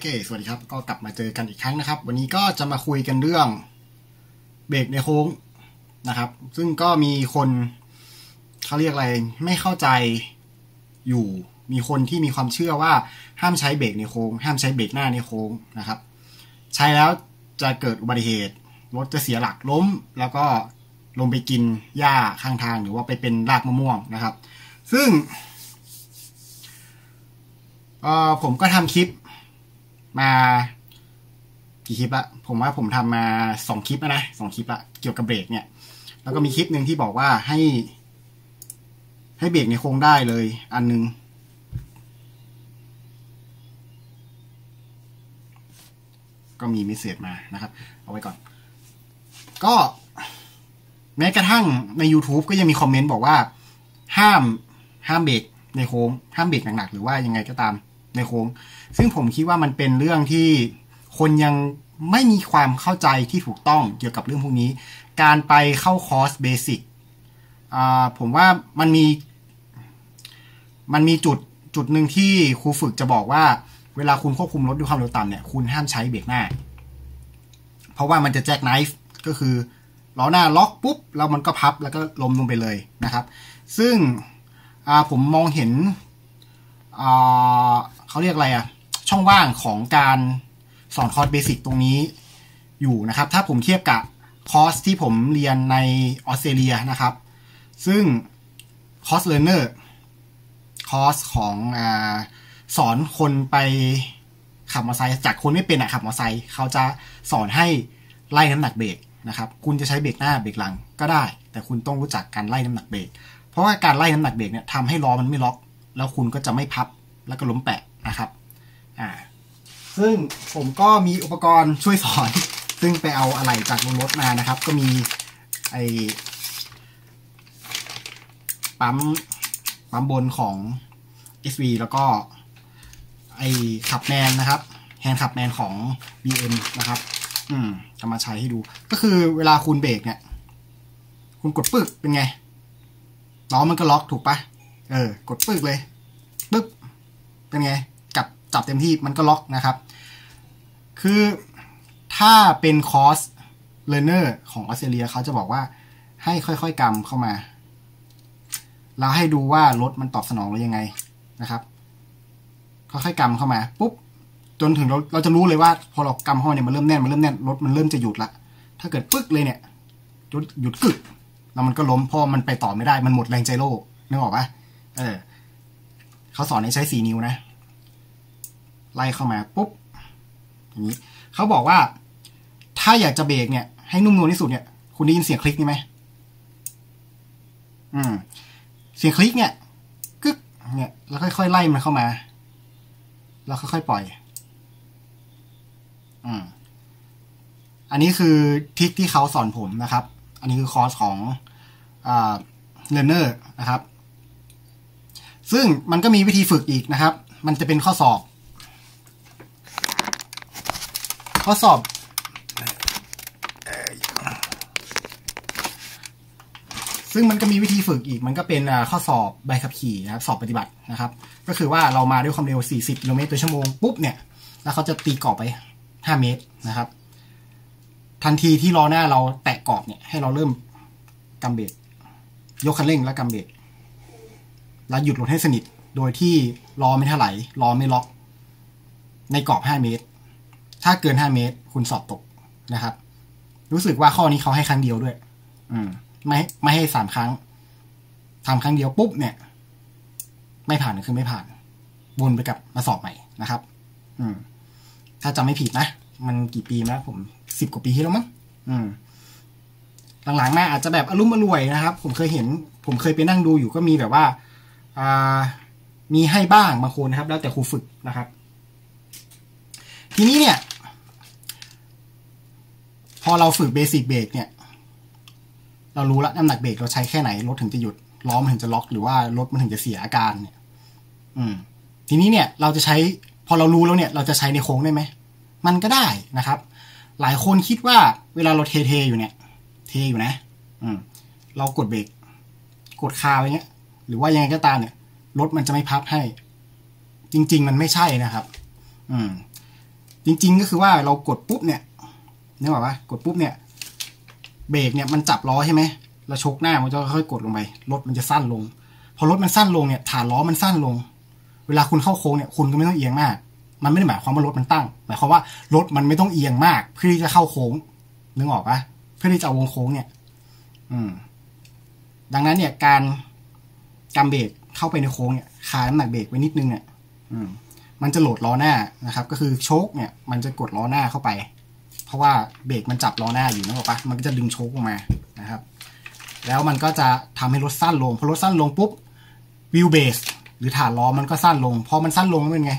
เคสวัสดีครับ ก็กลับมาเจอกันอีกครั้งนะครับ วันนี้ก็จะมาคุยกันเรื่องเบรกในโค้งนะครับ ซึ่งก็มีคนเขาเรียกอะไรไม่เข้าใจอยู่ มีคนที่มีความเชื่อว่าห้ามใช้เบรกในโค้ง ห้ามใช้เบรกหน้าในโค้งนะครับ ใช้แล้วจะเกิดอุบัติเหตุรถจะเสียหลักล้ม แล้วก็ลงไปกินหญ้าข้างทางหรือว่าไปเป็นรากมะม่วงนะครับ ซึ่งผมก็ทำคลิป มากี่คลิปละผมว่าผมทำมาสองคลิปแล้วนะสองคลิปละเกี่ยวกับเบรกเนี่ย แล้วก็มีคลิปหนึ่งที่บอกว่าให้ ให้เบรกในโค้งได้เลย อันนึงก็มีมิเศษมานะครับ เอาไว้ก่อน ก็แม้กระทั่งใน YouTube ก็ยังมีคอมเมนต์บอกว่า ห้ามห้ามเบรกในโค้ง ห้ามเบรกหนักๆหรือว่ายังไงก็ตาม ในโค้ง ซึ่งผมคิดว่ามันเป็นเรื่องที่คนยังไม่มีความเข้าใจที่ถูกต้องเกี่ยวกับเรื่องพวกนี้ การไปเข้าคอร์สเบสิกผมว่ามันมี มันมีจุดจุดหนึ่งที่ครูฝึกจะบอกว่า เวลาคุณควบคุมรถด้วยความเร็วต่ำเนี่ย คุณห้ามใช้เบรกหน้า เพราะว่ามันจะแจ็คไนฟ์ก็คือล้อหน้าล็อกปุ๊บ แล้วมันก็พับแล้วก็ล้มลงไปเลยนะครับ ซึ่งผมมองเห็น เขาเรียกอะไรอะช่องว่างของการสอนคอร์ส basic ตรงนี้อยู่นะครับ ถ้าผมเทียบกับคอร์สที่ผมเรียนในออสเตรเลียนะครับ ซึ่งคอร์ส learner course ของอสอนคนไปขับมอเตอร์ไซค์จากคนไม่เป็นอะขับมอเตอร์ไซค์เขาจะสอนให้ไล่น้ำหนักเบรกนะครับ คุณจะใช้เบรกหน้าเบรกหลังก็ได้ แต่คุณต้องรู้จักการไล่น้ำหนักเบรกเพราะว่าการไล่น้ำหนักเบรกเนี่ยทำให้ล้อมันไม่ล็อก แล้วคุณก็จะไม่พับแล้วก็ล้มแปะ นะครับอ่าซึ่งผมก็มีอุปกรณ์ช่วยสอน ซึ่งไปเอาอะไหล่จากบนรถมานะครับ ก็มีไอปั๊มปั๊มบนของ SV แล้วก็ไอขับแมนนะครับแฮนด์ขับแมนของ BM นะครับ อืมจะมาใช้ให้ดู ก็คือเวลาคุณเบรกเนี่ย คุณกดปึ๊กเป็นไงล้อมันก็ล็อกถูกปะเออ กดปึ๊กเลยปึ๊บเป็นไง จับเต็มที่มันก็ล็อกนะครับ คือถ้าเป็นคอร์สเลอร์เนอร์ของออสเตรเลียเขาจะบอกว่าให้ค่อยๆกำเข้ามา แล้วให้ดูว่ารถมันตอบสนองหรือยังไงนะครับค่อยๆกำเข้ามาปุ๊บจนถึงเราเราจะรู้เลยว่า พอเรากำเข้าเนี่ยมันเริ่มแน่นมันเริ่มแน่นรถมันเริ่มจะหยุดละถ้าเกิดปึ๊กเลยเนี่ยหยุดหยุดกึกแล้วมันก็ล้มพอมันไปต่อไม่ได้มันหมดแรงใจโล่นึกออกปะเออเขาสอนให้ใช้สี่นิ้วนะ ไล่เข้ามาปุ๊บอย่างนี้เขาบอกว่าถ้าอยากจะเบรกเนี่ย ให้นุ่มนวลที่สุดเนี่ย คุณได้ยินเสียงคลิกนี่ไหมอืม เสียงคลิกเนี่ยกึกเนี่ยแล้วค่อยๆไล่มันเข้ามา แล้วค่อยๆปล่อย อืมอันนี้คือ trick ที่เขาสอนผมนะครับ อันนี้คือคอร์สของอ่า learner นะครับ ซึ่งมันก็มีวิธีฝึกอีกนะครับ มันจะเป็นข้อสอบ ข้อสอบ ซึ่งมันก็มีวิธีฝึกอีก มันก็เป็นข้อสอบใบขับขี่นะครับ สอบปฏิบัตินะครับ ก็คือว่าเรามาด้วยความเร็ว 40กิโลเมตรต่อชั่วโมงปุ๊บเนี่ย แล้วเขาจะตีกรอบไป 5 เมตรนะครับ ทันทีที่ล้อหน้าเราแตะกรอบเนี่ย ให้เราเริ่มกำเบรกยกคันเร่งแล้วกำเบรกแล้วหยุดรถให้สนิท โดยที่ล้อไม่ถลายล้อไม่ล็อก ในกรอบ 5 เมตร ถ้าเกิน5เมตร คุณสอบตกนะครับ รู้สึกว่าข้อนี้เขาให้ครั้งเดียวด้วย อืม ไม่ไม่ให้สามครั้งทำครั้งเดียวปุ๊บเนี่ย ไม่ผ่านคือไม่ผ่าน วนไปกับมาสอบใหม่นะครับ อืม ถ้าจำไม่ผิดนะ มันกี่ปีแล้วผมสิบกว่าปีที่แล้วมั้งอืม หลังๆมาอาจจะแบบอารมณ์อรวยนะครับ ผมเคยเห็น ผมเคยไปนั่งดูอยู่ก็มีแบบว่า อ่า มีให้บ้างบางคนนะครับ แล้วแต่ครูฝึกนะครับ ทีนี้เนี่ย พอเราฝึกเบสิกเบรกเนี่ย เรารู้แล้วน้ำหนักเบรกเราใช้แค่ไหนรถถึงจะหยุดล้อมันถึงจะล็อกหรือว่ารถมันถึงจะเสียอาการเนี่ย อืม ทีนี้เนี่ย เราจะใช้ พอเรารู้แล้วเนี่ย เราจะใช้ในโค้งได้ไหมมันก็ได้นะครับ หลายคนคิดว่าเวลาเราเทเทอยู่เนี่ย เทอยู่นะ อืม เรากดเบรกกดคาไว้เงี้ย หรือว่ายังไงก็ตามเนี่ยรถมันจะไม่พับให้ จริง ๆ มันไม่ใช่นะครับ อืม จริง ๆ ก็คือว่าเรากดปุ๊บเนี่ยนึกออกปะกดปุ๊บเนี่ยเบรกเนี่ยมันจับล้อใช่ไหมแล้วชกหน้ามันจะค่อยๆกดลงไปรถมันจะสั้นลง พอรถมันสั้นลงเนี่ยฐานล้อมันสั้นลง เวลาคุณเข้าโค้งเนี่ยคุณก็ไม่ต้องเอียงมาก มันไม่ได้หมายความว่ารถมันตั้งหมายความว่ารถมันไม่ต้องเอียงมากเพื่อที่จะเข้าโค้งนึกออกปะเพื่อที่จะเอาวงโค้งเนี่ย อืม ดังนั้นเนี่ยการกำเบรกเข้าไปในโค้งเนี่ยคาน้ำหนักเบรกไว้นิดนึงเนี่ยอืม มันจะโหลดล้อหน้านะครับ ก็คือโชคเนี่ยมันจะกดล้อหน้าเข้าไป เพราะว่าเบรกมันจับล้อหน้าอยู่นึกอกปะมันก็จะดึงโชคออกมานะครับ แล้วมันก็จะทำให้รถสั้นลงพอรถสั้นลงปุ๊บวิวเบสหรือฐานล้อมันก็สั้นลงพอมันสั้นลงเป็นไง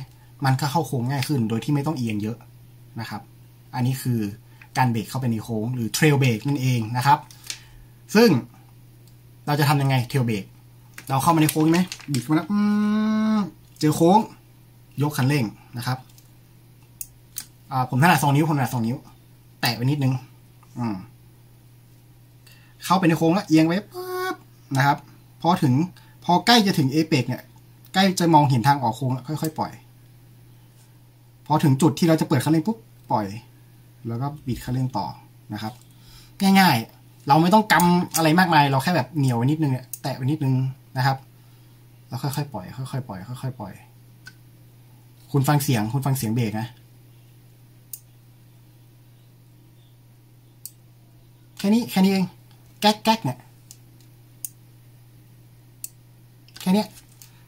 มันก็เข้าโค้งง่ายขึ้น โดยที่ไม่ต้องเอียงเยอะนะครับ อันนี้คือการเบรกเข้าไปในโค้งหรือเทรลเบรกนั่นเองนะครับ ซึ่งเราจะทำยังไงเทรลเบรกเราเข้ามาในโค้งไหมบิดมาแล้วเจอโค้ง ยกคันเร่งนะครับผมถนัดสองนิ้วผมถนัดสองนิ้ว แตะไว้นิดนึงเข้าไปในโค้งแล้วเอียงไว้ปุ๊บนะครับ พอถึงพอใกล้จะถึงเอเปกเนี่ย ใกล้จะมองเห็นทางออกโค้งแล้วค่อย ๆ ปล่อย พอถึงจุดที่เราจะเปิดคันเร่งปุ๊บปล่อย แล้วก็บิดคันเร่งต่อนะครับ ง่าย ๆ เราไม่ต้องกำอะไรมากมาย เราแค่แบบเหนียวไว้นิดนึงเนี่ยแตะไว้นิดนึงนะครับ แล้วค่อยๆปล่อย ค่อยๆปล่อยค่อยๆปล่อย คุณฟังเสียง คุณฟังเสียงเบรกนะ แค่นี้แค่นี้เองแก๊กแก๊กเนี่ยแค่นี้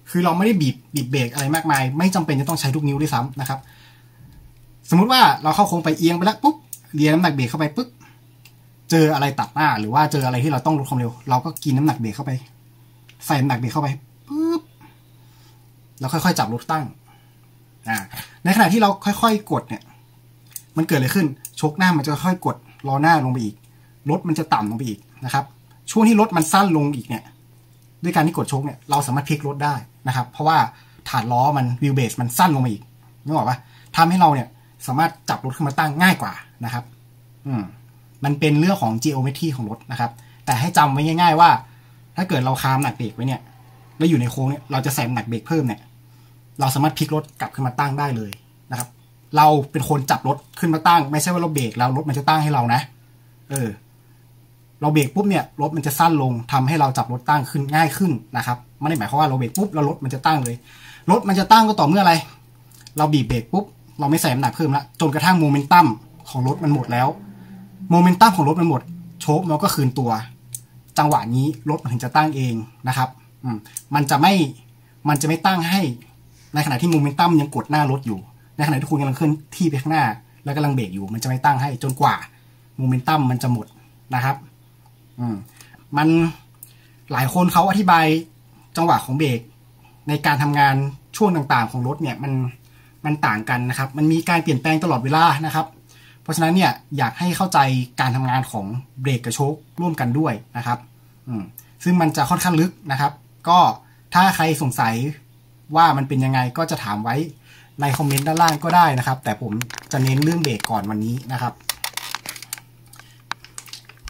คือเราไม่ได้บีบบีบเบรกอะไรมากมาย ไม่จำเป็นจะต้องใช้ทุกนิ้วด้วยซ้ำนะครับ สมมุติว่าเราเข้าโค้งไปเอียงไปแล้วปุ๊บเรียนน้ำหนักเบรกเข้าไปปุ๊บเจออะไรตัดหน้า หรือว่าเจออะไรที่เราต้องลดความเร็ว เราก็กินน้ำหนักเบรกเข้าไป ใส่น้ำหนักเบรกเข้าไปปุ๊บแล้วค่อยๆจับรถตั้ง อ่าในขณะที่เราค่อยๆกดเนี่ย มันเกิดอะไรขึ้น ชกหน้ามันจะค่อยกดล้อหน้าลงไปอีกรถมันจะต่ำลงไปอีกนะครับ ช่วงที่รถมันสั้นลงอีกเนี่ย ด้วยการที่กดชกเนี่ยเราสามารถพลิกรถได้นะครับ เพราะว่าฐานล้อมันวิวเบสมันสั้นลงมาอีกนึกออกปะทำให้เราเนี่ยสามารถจับรถขึ้นมาตั้งง่ายกว่านะครับ อืมมันเป็นเรื่องของ geometry ของรถนะครับ แต่ให้จำไว้ง่าย ๆ ว่า ถ้าเกิดเราคามหนักเบรกไว้เนี่ย แล้วอยู่ในโค้งเนี่ยเราจะใส่หนักเบรกเพิ่มเนี่ย เราสามารถพลิกรถกลับขึ้นมาตั้งได้เลยนะครับ เราเป็นคนจับรถขึ้นมาตั้ง ไม่ใช่ว่าเราเบรกแล้วรถมันจะตั้งให้เรานะ เออ เราเบรกปุ๊บเนี่ยรถมันจะสั้นลงทำให้เราจับรถตั้งขึ้นง่ายขึ้นนะครับไม่ได้หมายความว่าเราเบรกปุ๊บแล้วรถมันจะตั้งเลยรถมันจะตั้งก็ต่อเมื่ออะไร เราบีบเบรกปุ๊บเราไม่ใส่น้ำหนักเพิ่มละจนกระทั่งโมเมนตัมของรถมันหมดแล้วโมเมนตัมของรถมันหมดโชคมันก็คืนตัว จังหวะนี้รถมันถึงจะตั้งเองนะครับ อืมมันจะไม่มันจะไม่ตั้งให้ ในขณะที่โมเมนตัมยังกดหน้ารถอยู่ ในขณะที่คุณกำลังเคลื่อนที่ไปข้างหน้า แล้วกำลังเบรกอยู่ มันจะไม่ตั้งให้จนกว่าโมเมนตัมมันจะหมดนะครับ อืม มันหลายคนเขาอธิบายจังหวะของเบรกในการทำงานช่วงต่างๆ ของรถเนี่ยมันมันต่างกันนะครับ มันมีการเปลี่ยนแปลงตลอดเวลานะครับ เพราะฉะนั้นเนี่ยอยากให้เข้าใจการทำงานของเบรกกับโชคร่วมกันด้วยนะครับ อืมซึ่งมันจะค่อนข้างลึกนะครับ ก็ถ้าใครสงสัย ว่ามันเป็นยังไงก็จะถามไว้ในคอมเมนต์ด้านล่างก็ได้นะครับ แต่ผมจะเน้นเรื่องเบรกก่อนวันนี้นะครับ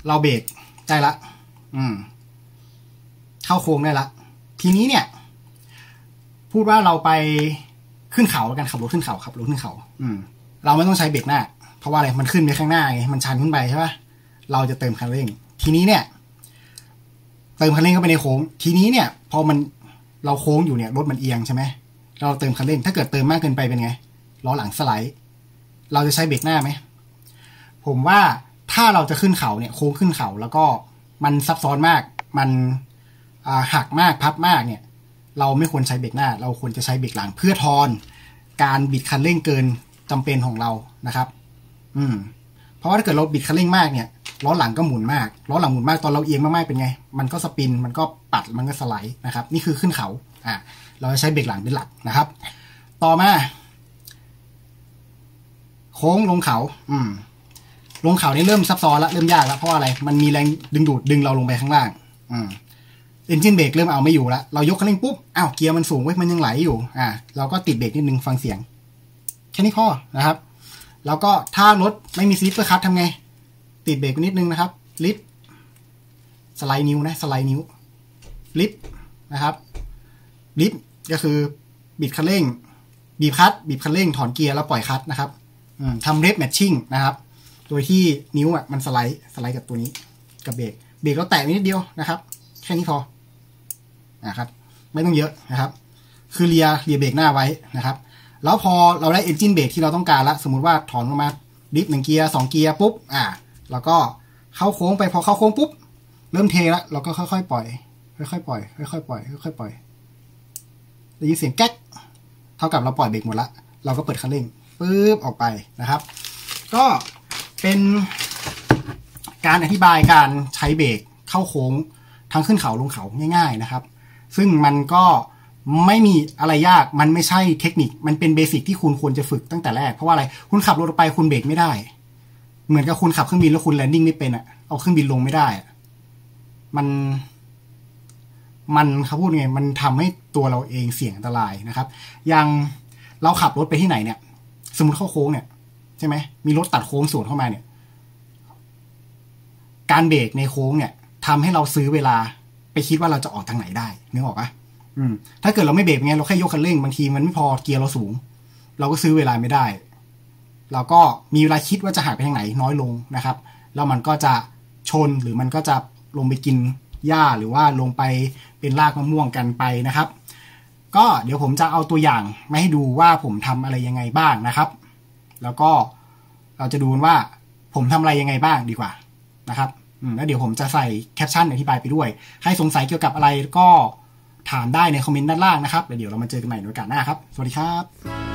เราเบรกได้ละ อืม เข้าโค้งได้ละ ทีนี้เนี่ย พูดว่าเราไปขึ้นเขาแล้วกันขับรถขึ้นเขาขับรถขึ้นเขา อืม เราไม่ต้องใช้เบรกหน้า เพราะว่าอะไรมันขึ้นไปข้างหน้าไงมันชันขึ้นไปใช่ปะเราจะเติมคันเร่ง ทีนี้เนี่ย เติมคันเร่งเข้าไปในโค้ง ทีนี้เนี่ย พอมัน เราโค้งอยู่เนี่ยรถมันเอียงใช่ไหมเราเติมคันเร่ง ถ้าเกิดเติมมากเกินไปเป็นไงล้อหลังสไลด์ เราจะใช้เบรกหน้าไหมผมว่าถ้าเราจะขึ้นเขาเนี่ยโค้งขึ้นเขาแล้วก็มันซับซ้อนมาก มันหักมากพับมากเนี่ย เราไม่ควรใช้เบรกหน้า เราควรจะใช้เบรกหลังเพื่อทอน การบิดคันเร่งเกินจำเป็นของเรานะครับ อืม เพราะว่าถ้าเกิดเราบิดคันเร่งมากเนี่ย ล้อหลังก็หมุนมาก ล้อหลังหมุนมากตอนเราเอียงมากๆเป็นไง มันก็สปิน มันก็ปัด มันก็สไลด์นะครับ นี่คือขึ้นเขา อ่า เราจะใช้เบรกหลังเป็นหลักนะครับ ต่อมา โค้งลงเขา อืม ลงเขานี่เริ่มซับซ้อนแล้วเริ่มยากแล้วเพราะอะไร มันมีแรงดึงดูดดึงเราลงไปข้างล่าง อืม engine brake เริ่มเอาไม่อยู่แล้วเรายกคันเร่งปุ๊บ อ้าว เกียร์มันสูงเว้ยมันยังไหลอยู่ อ่า เราก็ติดเบรกนิดนึงฟังเสียง แค่นี้พอนะครับ แล้วก็ถ้ารถไม่มี slipper clutch ทำไง ติดเบรกนิดนึงนะครับ rev slide นิ้วนะ สไลด์นิ้ว rev นะครับ rev ก็คือบิดคันเร่ง บีบคลัตช์บิดคันเร่ง ถอนเกียร์แล้วปล่อยคลัตช์นะครับทำ rev matching นะครับ โดยที่นิ้วอะมัน slide slide กับตัวนี้ กับเบรก เบรกเราแตะนิดเดียวนะครับ แค่นี้พอนะครับ ไม่ต้องเยอะนะครับ คือเลียเลียเบรกหน้าไว้นะครับ แล้วพอเราได้ engine brake ที่เราต้องการแล้วสมมุติว่าถอนออกมา rev หนึ่งเกียร์สองเกียร์ปุ๊บ อ่า แล้วก็เข้าโค้งไปพอเข้าโค้งปุ๊บเริ่มเทแล้วเราก็ค่อยๆปล่อย ค่อยๆปล่อยค่อยๆปล่อยค่อยๆปล่อยได้ยินเสียงแก๊กเท่ากับเราปล่อยเบรกหมดละเราก็เปิดคันเร่งปุ๊บออกไปนะครับ ก็เป็นการอธิบายการใช้เบรกเข้าโค้งทั้งขึ้นเขาลงเขาง่าย ๆนะครับ ซึ่งมันก็ไม่มีอะไรยากมันไม่ใช่เทคนิค มันเป็นเบสิกที่คุณควรจะฝึกตั้งแต่แรกเพราะว่าอะไรคุณขับรถไปคุณเบรกไม่ได้ เหมือนกับคุณขับเครื่องบินแล้วคุณแลนดิ้งไม่เป็นอะเอาเครื่องบินลงไม่ได้อะมันมันเขาพูดไง มันทำให้ตัวเราเองเสี่ยงอันตรายนะครับ อย่างเราขับรถไปที่ไหนเนี่ย สมมติเข้าโค้งเนี่ยใช่ไหมมีรถตัดโค้งสวนเข้ามาเนี่ย การเบรกในโค้งเนี่ยทำให้เราซื้อเวลาไปคิดว่าเราจะออกทางไหนได้นึกออกปะอืม ถ้าเกิดเราไม่เบรกไงเราแค่ยกคันเร่งบางทีมันไม่พอเกียร์เราสูง เราก็ซื้อเวลาไม่ได้ เราก็มีเวลาคิดว่าจะหักไปทางไหนน้อยลงนะครับ แล้วมันก็จะชนหรือมันก็จะลงไปกินหญ้าหรือว่าลงไปเป็นรากมะม่วงกันไปนะครับ ก็เดี๋ยวผมจะเอาตัวอย่างมาให้ดูว่าผมทำอะไรยังไงบ้างนะครับ แล้วก็เราจะดูว่าผมทำอะไรยังไงบ้างดีกว่านะครับแล้วเดี๋ยวผมจะใส่แคปชั่นอธิบายไปด้วยใครสงสัยเกี่ยวกับอะไรก็ถามได้ในคอมเมนต์ด้านล่างนะครับแล้วเดี๋ยวเรามาเจอกันใหม่ในโอกาสหน้าครับ สวัสดีครับ